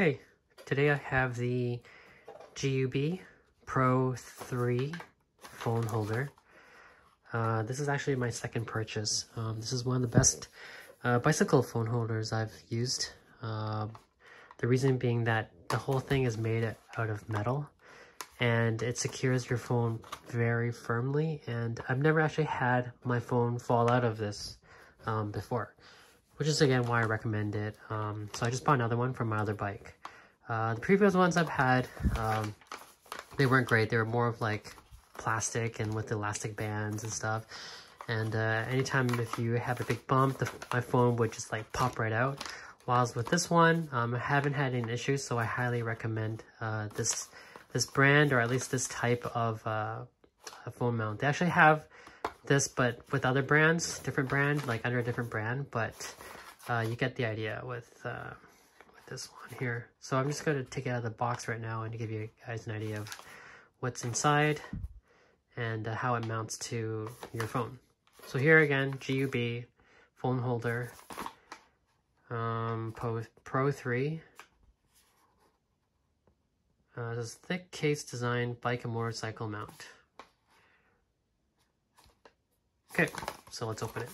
Okay, today I have the GUB Pro 3 phone holder. Uh, this is actually my second purchase. Um, this is one of the best uh, bicycle phone holders I've used. Uh, the reason being that the whole thing is made out of metal and it secures your phone very firmly and I've never actually had my phone fall out of this um, before which is again why I recommend it. Um, so I just bought another one from my other bike. Uh, the previous ones I've had, um, they weren't great. They were more of like plastic and with elastic bands and stuff. And uh, anytime if you have a big bump, the, my phone would just like pop right out. Whilst with this one, um, I haven't had any issues, so I highly recommend uh, this this brand or at least this type of uh, phone mount. They actually have this, but with other brands, different brand, like under a different brand, but uh, you get the idea with, uh, with this one here. So I'm just going to take it out of the box right now and give you guys an idea of what's inside and uh, how it mounts to your phone. So here again, GUB phone holder, um, Pro, Pro 3. Uh, this thick case design bike and motorcycle mount. Okay, so let's open it.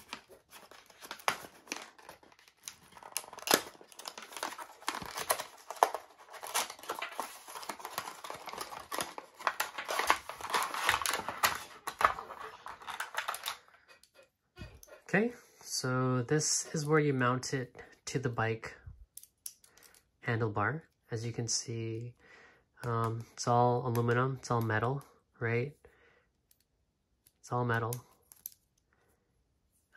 Okay, so this is where you mount it to the bike handlebar. As you can see, um, it's all aluminum, it's all metal, right? It's all metal.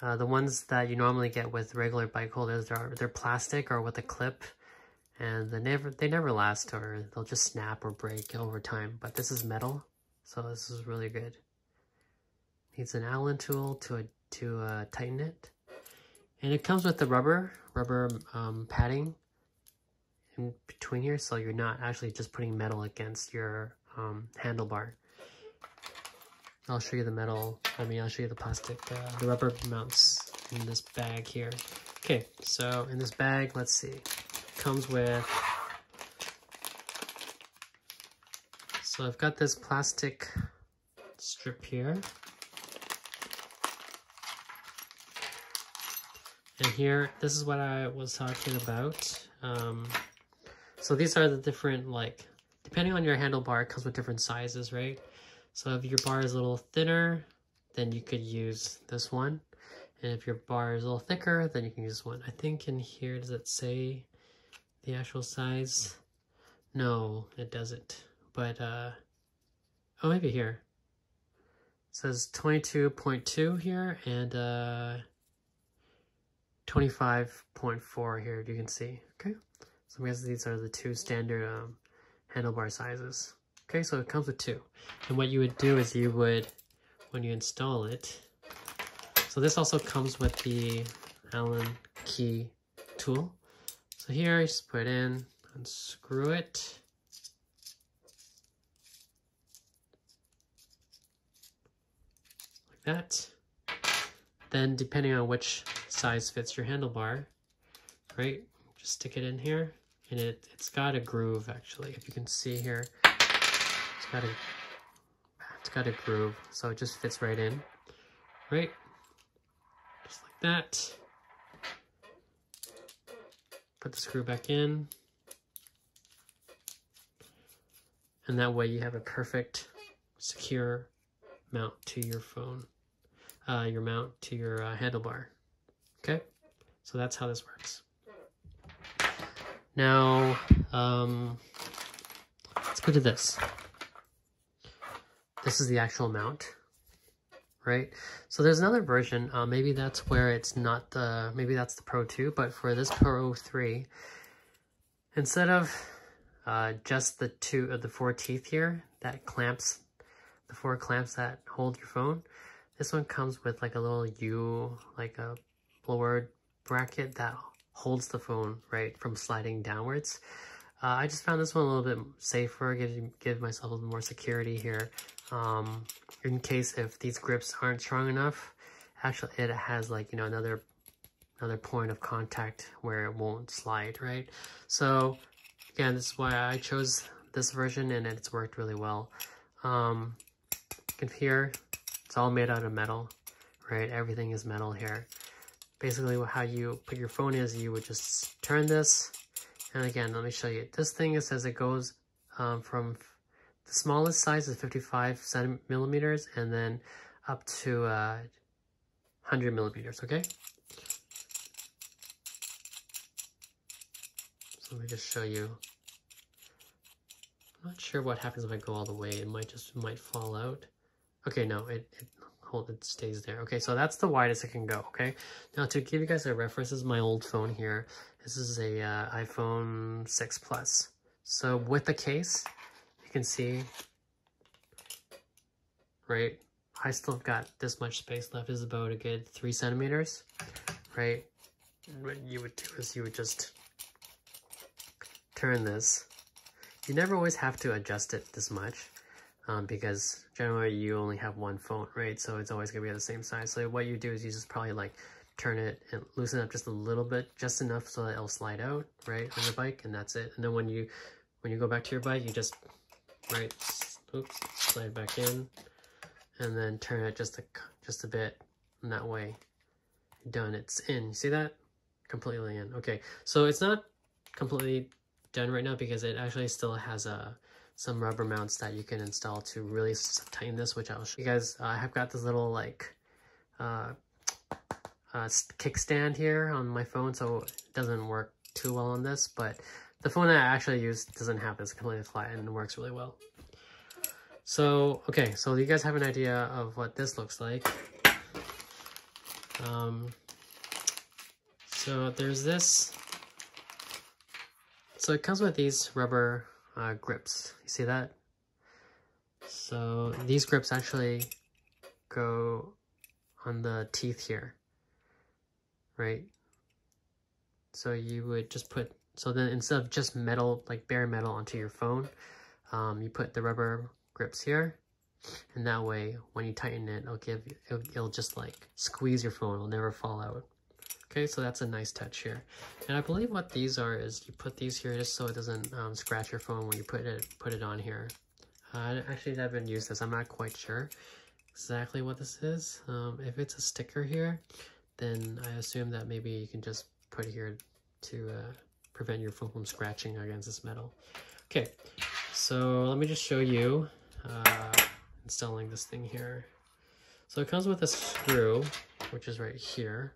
Uh, the ones that you normally get with regular bike holders, they're, they're plastic or with a clip, and they never they never last or they'll just snap or break over time. But this is metal, so this is really good. Needs an Allen tool to to uh, tighten it, and it comes with the rubber rubber um, padding in between here, so you're not actually just putting metal against your um, handlebar. I'll show you the metal, I mean, I'll show you the plastic, uh, the rubber mounts in this bag here. Okay, so in this bag, let's see, comes with, so I've got this plastic strip here. And here, this is what I was talking about. Um, so these are the different, like, depending on your handlebar, it comes with different sizes, right? So if your bar is a little thinner, then you could use this one. And if your bar is a little thicker, then you can use one. I think in here, does it say the actual size? No, it doesn't. But, uh, oh, maybe here. It says 22.2 here and uh, 25.4 here, you can see. Okay, so I guess these are the two standard um, handlebar sizes. Okay, so it comes with two. And what you would do is you would, when you install it, so this also comes with the Allen key tool. So here, you just put it in, unscrew it. Like that. Then depending on which size fits your handlebar, right, just stick it in here. And it, it's got a groove actually, if you can see here got it's got a groove, so it just fits right in. Right? Just like that. Put the screw back in. And that way you have a perfect, secure mount to your phone. Uh, your mount to your uh, handlebar. Okay? So that's how this works. Now, um, let's go to this. This is the actual mount, right? So there's another version. Uh, maybe that's where it's not the, maybe that's the Pro 2, but for this Pro 3, instead of uh, just the two of the four teeth here that clamps, the four clamps that hold your phone, this one comes with like a little U, like a lower bracket that holds the phone, right, from sliding downwards. Uh, I just found this one a little bit safer, give, give myself a little more security here. Um, in case if these grips aren't strong enough, actually it has like, you know, another another point of contact where it won't slide, right? So again, this is why I chose this version and it's worked really well. Um, you can hear it's all made out of metal, right? Everything is metal here. Basically, how you put your phone is you would just turn this, and again, let me show you. This thing, it says it goes um, from the smallest size is 55 centimeters, and then up to uh, 100 millimeters, okay? So let me just show you. I'm not sure what happens if I go all the way. It might just might fall out. Okay, no, it, it hold it stays there. Okay, so that's the widest it can go, okay? Now to give you guys a reference, is my old phone here. This is a uh, iPhone 6 Plus. So with the case, you can see, right? I still got this much space left. Is about a good three centimeters, right? What you would do is you would just turn this. You never always have to adjust it this much um, because generally you only have one phone, right? So it's always gonna be the same size. So what you do is you just probably like turn it and loosen up just a little bit, just enough so that it'll slide out, right, on your bike, and that's it. And then when you when you go back to your bike, you just, right, oops, slide back in, and then turn it just a, just a bit, and that way, done, it's in. You see that? Completely in. Okay, so it's not completely done right now because it actually still has a some rubber mounts that you can install to really tighten this, which I'll show you guys. Uh, I have got this little like uh, uh, kickstand here on my phone, so it doesn't work too well on this, but the phone that I actually use doesn't have this completely flat and works really well. So, okay, so you guys have an idea of what this looks like. Um, so there's this. So it comes with these rubber uh, grips. You see that? So these grips actually go on the teeth here, right? So you would just put, so then instead of just metal, like bare metal onto your phone, um, you put the rubber grips here. And that way, when you tighten it, it'll give, it'll, it'll just like squeeze your phone. It'll never fall out. Okay, so that's a nice touch here. And I believe what these are is you put these here just so it doesn't um, scratch your phone when you put it put it on here. Uh, I actually haven't used this. I'm not quite sure exactly what this is. Um, if it's a sticker here, then I assume that maybe you can just put it here to uh, prevent your phone from scratching against this metal. Okay, so let me just show you uh, installing this thing here. So it comes with a screw, which is right here.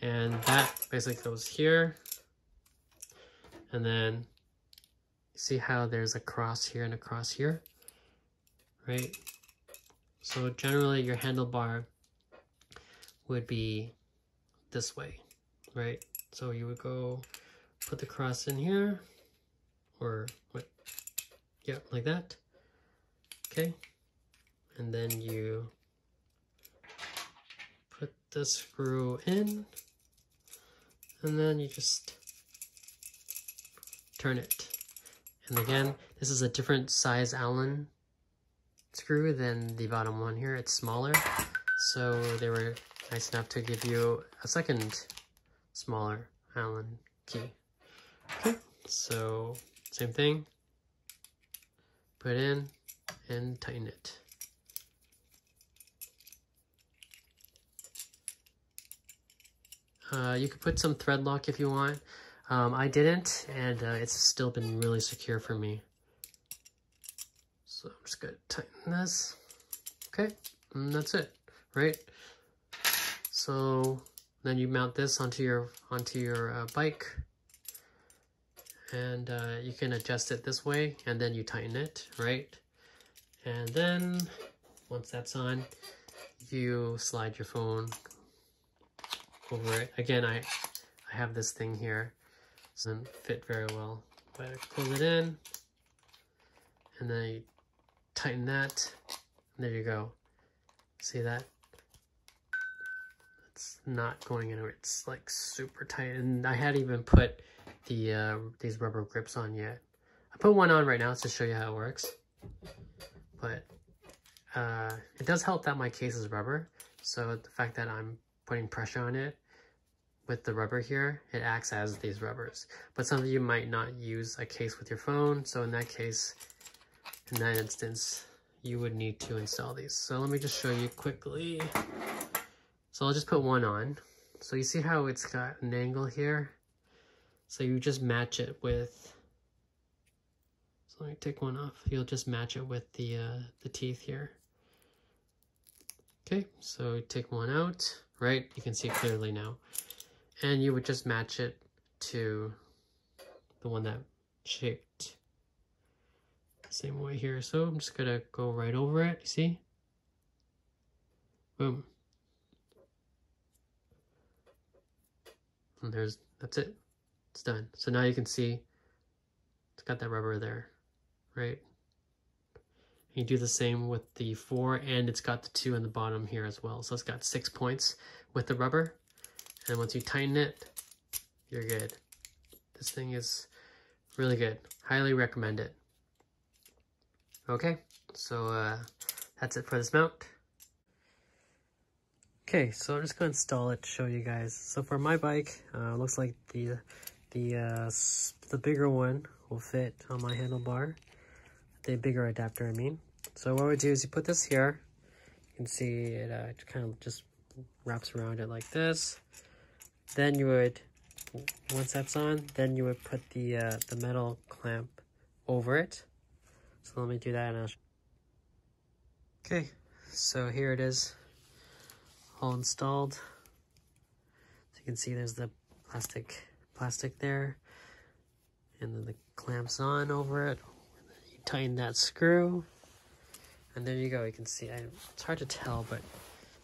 And that basically goes here. And then see how there's a cross here and a cross here, right? So generally your handlebar would be this way, right? So you would go put the cross in here or what? Yeah, like that. Okay. And then you put the screw in and then you just turn it. And again, this is a different size Allen screw than the bottom one here. It's smaller, so they were nice enough to give you a second smaller Allen key. Okay, so same thing. Put in and tighten it. Uh, you could put some thread lock if you want. Um, I didn't, and uh, it's still been really secure for me. So I'm just gonna tighten this. Okay, and that's it, right? So then you mount this onto your onto your uh, bike, and uh, you can adjust it this way, and then you tighten it, right? And then once that's on, you slide your phone over it. Again, I, I have this thing here. Doesn't fit very well. But I close it in. And then you tighten that. there you go. See that? It's not going anywhere. It's like super tight. And I hadn't even put the uh, these rubber grips on yet. I put one on right now to show you how it works. But uh, it does help that my case is rubber. So the fact that I'm putting pressure on it with the rubber here, it acts as these rubbers. But some of you might not use a case with your phone, so in that case, in that instance, you would need to install these. So let me just show you quickly. So I'll just put one on. So you see how it's got an angle here? So you just match it with, so let me take one off. You'll just match it with the, uh, the teeth here. Okay, so take one out, right? You can see clearly now. And you would just match it to the one that shaped same way here. So I'm just gonna go right over it, see? Boom. And there's, that's it. It's done. So now you can see it's got that rubber there, right? You do the same with the four and it's got the two in the bottom here as well. So it's got six points with the rubber. And once you tighten it, you're good. This thing is really good. Highly recommend it. Okay, so uh, that's it for this mount. Okay, so I'm just going to install it to show you guys. So for my bike, uh, looks like the the uh, the bigger one will fit on my handlebar. The bigger adapter, I mean. So what we do is you put this here. You can see it uh, kind of just wraps around it like this. Then you would, once that's on, then you would put the uh, the metal clamp over it. So let me do that now. Okay, so here it is, all installed. So you can see there's the plastic plastic there, and then the clamps on over it. You tighten that screw, and there you go. You can see, I, it's hard to tell, but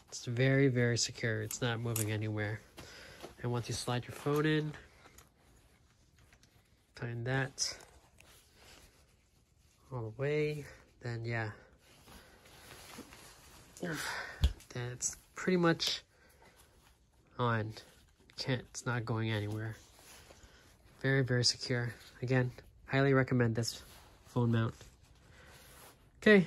it's very, very secure. It's not moving anywhere. And once you slide your phone in, tighten that all the way, then yeah. Then it's pretty much on. Can't, it's not going anywhere. Very, very secure. Again, highly recommend this phone mount. Okay,